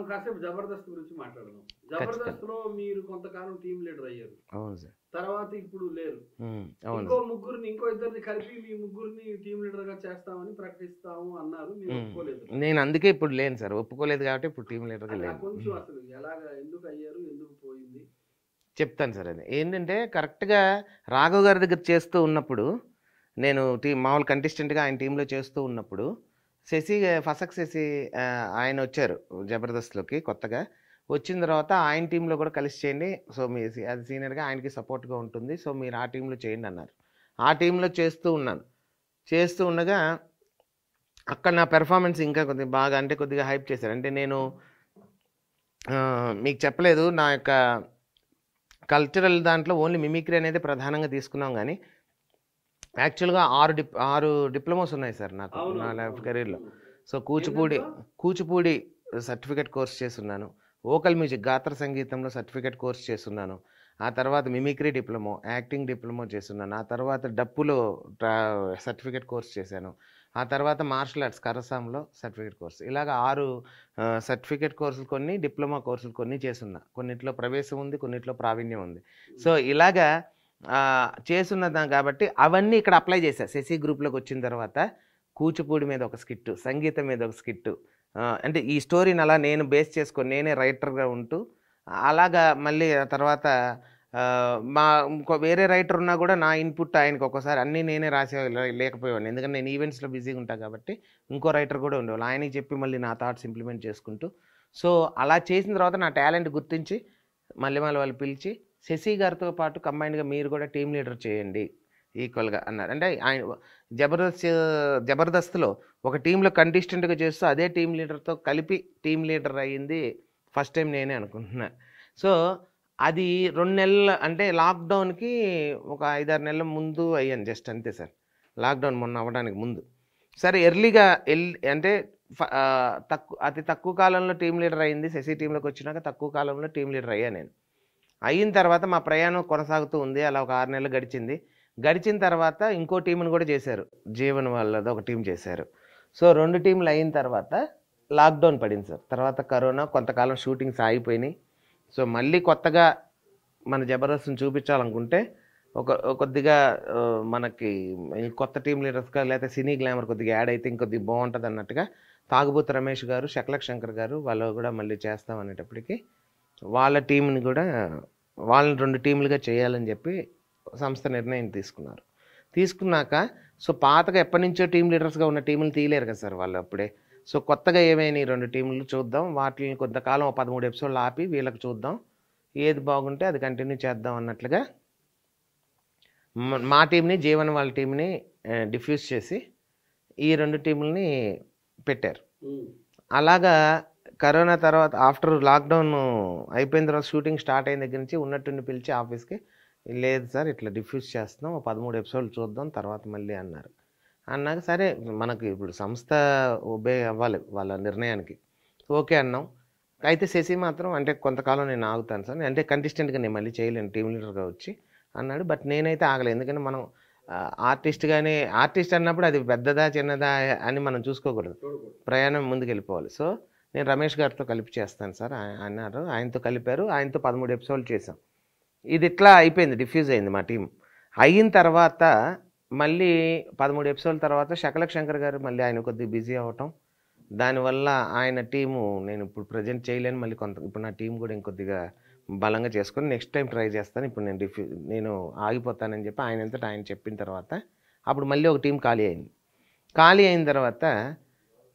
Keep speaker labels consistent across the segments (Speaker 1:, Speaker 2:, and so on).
Speaker 1: మనం కాసేపు జబర్దస్త్ గురించి మాట్లాడదాం. జబర్దస్త్లో మీరు కొంతకాలం టీం లీడర్ అయ్యారు.
Speaker 2: అవును సార్.
Speaker 1: తర్వాత ఇప్పుడు లేరు. ఇంకో ముగ్గురిని ఇంకో ఇద్దరిని కలిపి మీ ముగ్గురిని టీం లీడర్గా చేస్తామని ప్రకటిస్తాము అన్నారు. మీరు. ఒప్పుకోలేదు.
Speaker 2: నేను అందుకే ఇప్పుడు లేను సార్. ఒప్పుకోలేదు కాబట్టి ఇప్పుడు టీం లేను.
Speaker 1: కొంచెం అసలు ఎలాగా ఎందుకు అయ్యారు ఎందుకు పోయింది?
Speaker 2: చెప్తాను సార్ అది. ఏంటంటే కరెక్ట్గా రాఘవ్ గారి దగ్గర చేస్తూ ఉన్నప్పుడు నేను టీ మామూలు కంటెస్టెంట్గా ఆయన టీంలో చేస్తూ ఉన్నప్పుడు శశి ఫసక్ శశి ఆయన వచ్చారు జబర్దస్త్లోకి కొత్తగా. వచ్చిన తర్వాత ఆయన టీంలో కూడా కలిసి చేయండి. సో మీ అది సీనియర్గా ఆయనకి సపోర్ట్గా ఉంటుంది. సో మీరు ఆ టీంలో చేయండి అన్నారు. ఆ టీంలో చేస్తూ ఉన్నాను. చేస్తూ ఉండగా అక్కడ నా పెర్ఫార్మెన్స్ ఇంకా కొద్దిగా బాగా అంటే కొద్దిగా హైప్ చేశారు. అంటే నేను మీకు చెప్పలేదు నా యొక్క కల్చరల్ దాంట్లో ఓన్లీ మిమిక్రీ అనేది ప్రధానంగా తీసుకున్నాం కానీ యాక్చువల్గా ఆరు డిప్ ఆరు డిప్లొమాస్ ఉన్నాయి సార్ నాకు నా లైఫ్. కెరీర్లో. So Kuchipudi? Kuchipudi certificate course చేస్తున్నాను. వోకల్ మ్యూజిక్ గాత్ర సంగీతంలో సర్టిఫికేట్ కోర్స్ చేస్తున్నాను. ఆ తర్వాత మిమిక్రీ డిప్లొమో యాక్టింగ్ డిప్లొమో చేస్తున్నాను. ఆ తర్వాత డప్పులో సర్టిఫికేట్ కోర్స్ చేశాను. ఆ తర్వాత మార్షల్ ఆర్ట్స్ కరసాంలో సర్టిఫికేట్ కోర్స్. ఇలాగ ఆరు సర్టిఫికేట్ కోర్సులు కొన్ని డిప్లొమా కోర్సులు కొన్ని చేస్తున్నా. కొన్నిట్లో ప్రవేశం ఉంది కొన్నిట్లో ప్రావీణ్యం ఉంది. సో ఇలాగా చేస్తున్నదాం కాబట్టి అవన్నీ ఇక్కడ అప్లై చేశా. శశి గ్రూప్లోకి వచ్చిన తర్వాత కూచిపూడి మీద ఒక స్కిట్టు సంగీతం మీద ఒక స్కిట్టు అంటే ఈ స్టోరీని అలా నేను బేస్ చేసుకొని నేనే రైటర్గా ఉంటూ అలాగా మళ్ళీ తర్వాత మా ఇంకో వేరే రైటర్ ఉన్నా కూడా నా ఇన్పుట్ ఆయనకి ఒక్కోసారి అన్నీ నేనే రాసే లేకపోయేవాడిని. ఎందుకంటే నేను ఈవెంట్స్లో బిజీగా ఉంటాను కాబట్టి ఇంకో రైటర్ కూడా ఉండేవాళ్ళు. ఆయనకి చెప్పి మళ్ళీ నా థాట్స్ ఇంప్లిమెంట్ చేసుకుంటూ. సో అలా చేసిన తర్వాత నా టాలెంట్ గుర్తించి మళ్ళీ మళ్ళీ వాళ్ళు పిలిచి శశి గారితో పాటు కంబైన్డ్గా మీరు కూడా టీం లీడర్ చేయండి ఈక్వల్గా అన్నారు. అంటే ఆయన జబర్దస్త్ జబర్దస్త్లో ఒక టీంలో కంటెస్టెంట్గా చేస్తూ అదే టీం లీడర్తో కలిపి టీం లీడర్ అయ్యింది ఫస్ట్ టైం నేనే అనుకుంటున్నా. సో అది రెండు నెలలు అంటే లాక్డౌన్కి ఒక ఐదారు నెలల ముందు అయ్యాను జస్ట్ అంతే సార్. లాక్డౌన్ మొన్న అవ్వడానికి ముందు. సరే ఎర్లీగా ఎల్ అంటే ఫ- తక్కువ అతి తక్కువ కాలంలో టీం లీడర్ అయింది. శశి టీంలోకి వచ్చినాక తక్కువ కాలంలో టీం లీడర్ అయ్యా నేను. అయిన తర్వాత మా ప్రయాణం కొనసాగుతూ ఉంది. అలా ఒక ఆరు నెలలు గడిచింది. గడిచిన తర్వాత ఇంకో టీంని కూడా చేశారు. జీవన్ వాళ్ళది ఒక టీం చేశారు. సో రెండు టీంలు అయిన తర్వాత లాక్డౌన్ పడింది సార్. తర్వాత కరోనా కొంతకాలం షూటింగ్స్ ఆగిపోయినాయి. సో మళ్ళీ కొత్తగా మన జబర్దస్త్ని చూపించాలనుకుంటే ఒక కొద్దిగా మనకి కొత్త టీం లీడర్స్గా లేకపోతే సినీ గ్లామర్ కొద్దిగా యాడ్ అయితే ఇంకొద్ది బాగుంటుంది అన్నట్టుగా తాగుబోతు రమేష్ గారు శకలక్ శంకర్ గారు వాళ్ళు కూడా మళ్ళీ చేస్తాం అనేటప్పటికీ వాళ్ళ టీంని కూడా వాళ్ళని రెండు టీంలుగా చేయాలని చెప్పి సంస్థ నిర్ణయం తీసుకున్నారు. తీసుకున్నాక సో పాతగా ఎప్పటి నుంచో టీం లీడర్స్గా ఉన్న టీములు తీయలేరు కదా సార్ వాళ్ళు అప్పుడే. సో కొత్తగా ఏమైనా ఈ రెండు టీంలు చూద్దాం. వాటిని కొంతకాలం ఒక పదమూడు ఎపిసోడ్లు ఆపి వీళ్ళకి చూద్దాం. ఏది బాగుంటే అది కంటిన్యూ చేద్దాం అన్నట్లుగా మ- టీంని జీవన్ వాళ్ళ టీంని డిఫ్యూజ్ చేసి ఈ రెండు టీములని పెట్టారు. అలాగా కరోనా తర్వాత ఆఫ్టర్ లాక్డౌన్ అయిపోయిన తర్వాత షూటింగ్ స్టార్ట్ అయిన దగ్గర నుంచి ఉన్నట్టుండి పిలిచి ఆఫీస్కి లేదు సార్ ఇట్లా డిఫ్యూజ్ చేస్తున్నాం ఒక పదమూడు ఎపిసోడ్లు చూద్దాం తర్వాత మళ్ళీ అన్నారు. అన్నాక సరే మనకి ఇప్పుడు సంస్థ ఒబే అవ్వాలి వాళ్ళ నిర్ణయానికి. ఓకే అన్నాం. అయితే శశి మాత్రం అంటే కొంతకాలం నేను ఆగుతాను సార్ అంటే కంటెస్టెంట్గా నేను మళ్ళీ చేయలేను టీం లీడర్గా వచ్చి అన్నాడు. బట్ నేనైతే ఆగలేదు ఎందుకంటే మనం ఆర్టిస్ట్ కానీ ఆర్టిస్ట్ అన్నప్పుడు అది పెద్దదా చిన్నదా అని మనం చూసుకోకూడదు. ప్రయాణం ముందుకు వెళ్ళిపోవాలి సో నేను రమేష్ గారితో కలిపి చేస్తాను సార్. అన్నారు. ఆయనతో కలిపారు. ఆయనతో పదమూడు ఎపిసోడ్లు చేసాం ఇది ఇట్లా అయిపోయింది డిఫ్యూజ్ అయింది మా టీం. అయిన తర్వాత మళ్ళీ పదమూడు ఎపిసోడ్ల తర్వాత శకలక్ శంకర్ గారు మళ్ళీ ఆయన కొద్దిగా బిజీ అవ్వటం. దానివల్ల ఆయన టీము నేను ఇప్పుడు ప్రజెంట్ చేయలేను. మళ్ళీ కొంత ఇప్పుడు నా టీం కూడా ఇంకొద్దిగా బలంగా చేసుకొని నెక్స్ట్ టైం ట్రై చేస్తాను. ఇప్పుడు నేను డిఫ్యూ నేను ఆగిపోతానని చెప్పి ఆయన అంతటా ఆయన చెప్పిన తర్వాత అప్పుడు మళ్ళీ ఒక టీం ఖాళీ అయింది. ఖాళీ అయిన తర్వాత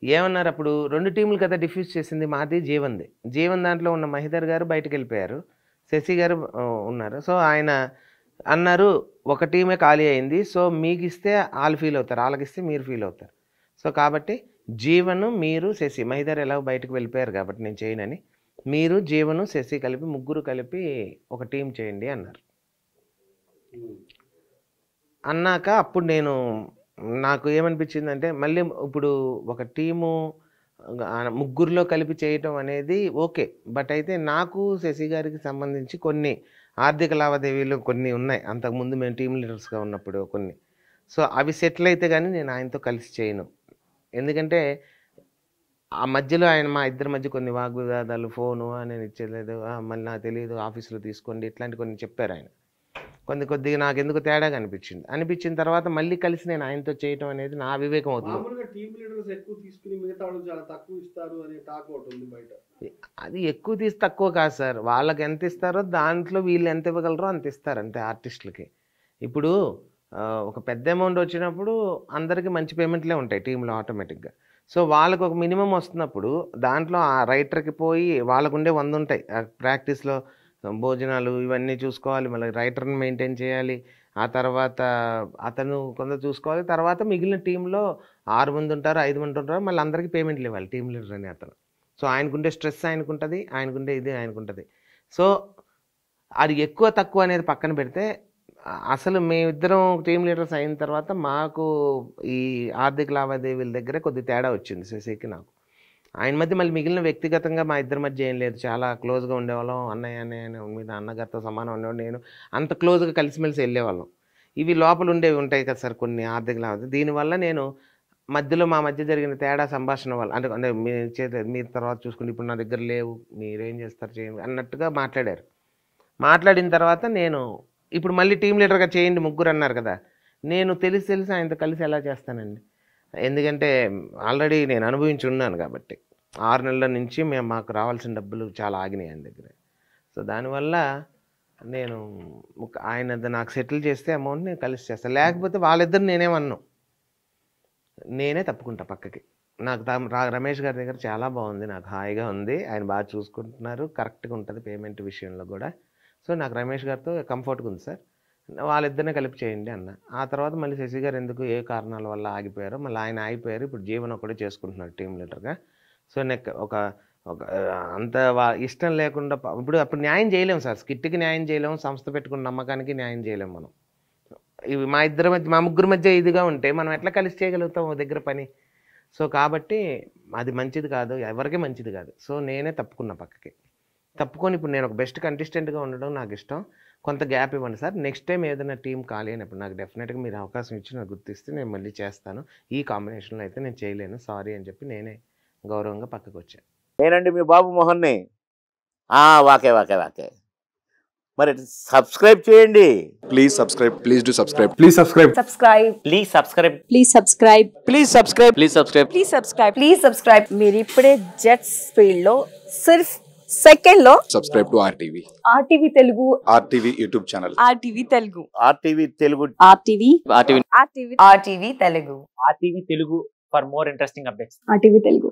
Speaker 2: ఏమన్నారు అప్పుడు? రెండు టీంలు కదా డిఫ్యూజ్ చేసింది మాది జీవన్ది జీవన్ దాంట్లో ఉన్న మహిధర్ గారు బయటకు వెళ్ళిపోయారు శశి గారు ఉన్నారు. సో ఆయన అన్నారు ఒక టీమే ఖాళీ అయింది. సో మీకు ఇస్తే వాళ్ళు ఫీల్ అవుతారు. వాళ్ళకి ఇస్తే మీరు ఫీల్ అవుతారు. సో కాబట్టి జీవను మీరు శశి మహిధర్ ఎలా బయటకు వెళ్ళిపోయారు కాబట్టి నేను చేయనని మీరు జీవను శశి కలిపి ముగ్గురు కలిపి ఒక టీం చేయండి అన్నారు. అన్నాక అప్పుడు నేను నాకు ఏమనిపించిందంటే మళ్ళీ ఇప్పుడు ఒక టీము ముగ్గురులో కలిపి చేయటం అనేది ఓకే. బట్ అయితే నాకు శశి గారికి సంబంధించి కొన్ని ఆర్థిక లావాదేవీలు కొన్ని ఉన్నాయి. అంతకుముందు మేము టీం లీడర్స్గా ఉన్నప్పుడు కొన్ని. సో అవి సెటిల్ అయితే కానీ నేను ఆయనతో కలిసి చేయను. ఎందుకంటే ఆ మధ్యలో ఆయన మా ఇద్దరి మధ్య కొన్ని వాగ్వివాదాలు ఫోను నేను ఇచ్చేయలేదు మళ్ళీ నాకు తెలియదు ఆఫీసులో తీసుకోండి ఇట్లాంటి కొన్ని చెప్పారు ఆయన. కొన్ని కొద్దిగా నాకు ఎందుకు తేడాగా అనిపించింది అనిపించిన తర్వాత మళ్ళీ కలిసి నేను ఆయనతో చేయటం అనేది నా వివేకం అవుతుంది. అది ఎక్కువ తీసి తక్కువ కాదు సార్. వాళ్ళకి ఎంత ఇస్తారో దాంట్లో వీళ్ళు ఎంత ఇవ్వగలరో అంత ఇస్తారు అంతే ఆర్టిస్టులకి. ఇప్పుడు ఒక పెద్ద అమౌంట్ వచ్చినప్పుడు అందరికీ మంచి పేమెంట్లే ఉంటాయి టీంలో ఆటోమేటిక్గా. సో వాళ్ళకి ఒక మినిమం వస్తున్నప్పుడు దాంట్లో ఆ రైటర్కి పోయి వాళ్ళకు ఉండే వంద ఉంటాయి. ప్రాక్టీస్లో భోజనాలు ఇవన్నీ చూసుకోవాలి మళ్ళీ రైటర్ని మెయింటైన్ చేయాలి. ఆ తర్వాత అతను కొంత చూసుకోవాలి. తర్వాత మిగిలిన టీంలో ఆరు మంది ఉంటారు ఐదు మంది ఉంటారు. మళ్ళీ అందరికీ పేమెంట్లు ఇవ్వాలి టీం లీడర్ అని అతను. సో ఆయనకుంటే స్ట్రెస్ ఆయనకుంటుంది ఆయనకుంటే ఇది ఆయనకుంటుంది. సో అది ఎక్కువ తక్కువ అనేది పక్కన పెడితే అసలు మేమిద్దరం టీం లీడర్స్ అయిన తర్వాత మాకు ఈ ఆర్థిక లావాదేవీల దగ్గర కొద్ది తేడా వచ్చింది శశికి నాకు. ఆయన మధ్య మళ్ళీ మిగిలిన వ్యక్తిగతంగా మా ఇద్దరి మధ్య ఏం లేదు. చాలా క్లోజ్గా ఉండేవాళ్ళం. అన్నయ్య అన్నయ్య మీద అన్నగారితో సమానం ఉండేవాడు నేను అంత క్లోజ్గా కలిసిమెలిసి వెళ్ళేవాళ్ళం. ఇవి లోపల ఉండేవి ఉంటాయి కదా సార్ కొన్ని ఆర్థిక లాభాలు. దీనివల్ల నేను మధ్యలో మా మధ్య జరిగిన తేడా సంభాషణ వల్ల అంటే అంటే మీ మీరు తర్వాత చూసుకుని ఇప్పుడు నా దగ్గర లేవు. మీరేం చేస్తారు చేయండి అన్నట్టుగా మాట్లాడారు. మాట్లాడిన తర్వాత నేను ఇప్పుడు మళ్ళీ టీం లీడర్గా చేయండి ముగ్గురు అన్నారు కదా. నేను తెలిసి తెలిసి ఆయనతో కలిసి ఎలా చేస్తానండి? ఎందుకంటే ఆల్రెడీ నేను అనుభవించి ఉన్నాను కాబట్టి. ఆరు నెలల నుంచి మేము మాకు రావాల్సిన డబ్బులు చాలా ఆగినాయి ఆయన దగ్గర. సో దానివల్ల నేను ఆయన నాకు సెటిల్ చేస్తే అమౌంట్ నేను కలిసి చేస్తాను లేకపోతే వాళ్ళిద్దరు నేనేమన్నాను నేనే తప్పుకుంటా పక్కకి. నాకు రమేష్ గారి దగ్గర చాలా బాగుంది. నాకు హాయిగా ఉంది. ఆయన బాగా చూసుకుంటున్నారు. కరెక్ట్గా ఉంటుంది పేమెంట్ విషయంలో కూడా. సో నాకు రమేష్ గారితో కంఫర్ట్గా ఉంది సార్. వాళ్ళిద్దరినే కలిపి చేయండి అన్న. ఆ తర్వాత మళ్ళీ శశి గారు ఎందుకు ఏ కారణాల వల్ల ఆగిపోయారో మళ్ళీ ఆయన ఆగిపోయారు. ఇప్పుడు జీవన ఒకటే చేసుకుంటున్నారు టీం లీడర్గా. సో నెక్ ఒక ఒక అంత వా- ఇష్టం లేకుండా ఇప్పుడు అప్పుడు న్యాయం చేయలేము సార్. స్కిట్కి న్యాయం చేయలేము సంస్థ పెట్టుకున్న నమ్మకానికి న్యాయం చేయలేము మనం. ఇవి మా ఇద్దరి మధ్య మా ముగ్గురు మధ్య ఇదిగా ఉంటే మనం ఎట్లా కలిసి చేయగలుగుతాం దగ్గర పని? సో కాబట్టి అది మంచిది కాదు ఎవరికీ మంచిది కాదు. సో నేనే తప్పుకున్నా పక్కకి. తప్పుకొని ఇప్పుడు నేను ఒక బెస్ట్ కంటెస్టెంట్గా ఉండడం నాకు ఇష్టం. కొంత గ్యాప్ ఇవ్వండి సార్. నెక్స్ట్ టైం ఏదైనా టీం ఖాళీ అయినప్పుడు నాకు డెఫినెట్గా మీరు అవకాశం ఇచ్చి నాకు గుర్తిస్తే నేను మళ్ళీ చేస్తాను. ఈ కాంబినేషన్లో అయితే నేను చేయలేను. సారీ అని చెప్పి నేనే గౌరవంగా పక్కకు వచ్చాను
Speaker 3: నేనండి మీ బాబు మోహన్ని. ఆ, వాకే వాకే వాకే. మరి సబ్స్క్రైబ్ చేయండి.
Speaker 4: Please subscribe. Please do subscribe.
Speaker 5: Please subscribe.
Speaker 6: subscribe
Speaker 3: please subscribe.
Speaker 6: please subscribe
Speaker 3: please subscribe. Please subscribe.
Speaker 6: please subscribe please subscribe మీరు ఇప్పుడే జెట్స్ ఫీల్డ్లో సిర్ఫ్ సెకండ్లో
Speaker 4: Subscribe to RTV.
Speaker 6: RTV Telugu.
Speaker 4: RTV YouTube channel.
Speaker 6: RTV Telugu.
Speaker 3: RTV Telugu.
Speaker 6: RTV.
Speaker 7: RTV
Speaker 6: RTV. RTV Telugu.
Speaker 7: RTV Telugu for more interesting updates.
Speaker 6: RTV Telugu.